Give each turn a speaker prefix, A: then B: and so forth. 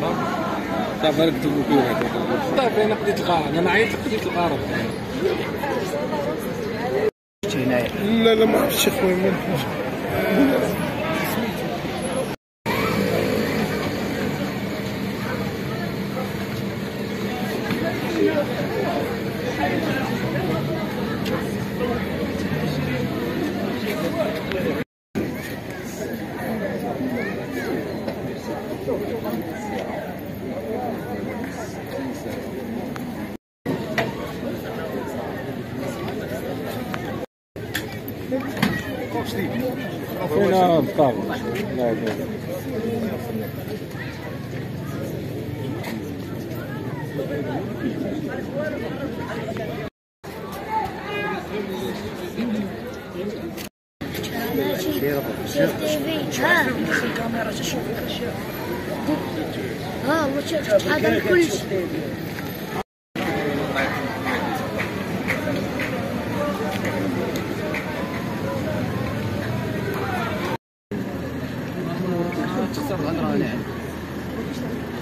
A: صافي أنا كتبوا فيه هذا
B: صافي أنا خديت أنا عيطت خديت القرار
A: لا لا ما عرفتش اخويا ما نفهمش فين
C: Ένα φτάγμα. Ναι, ναι. こと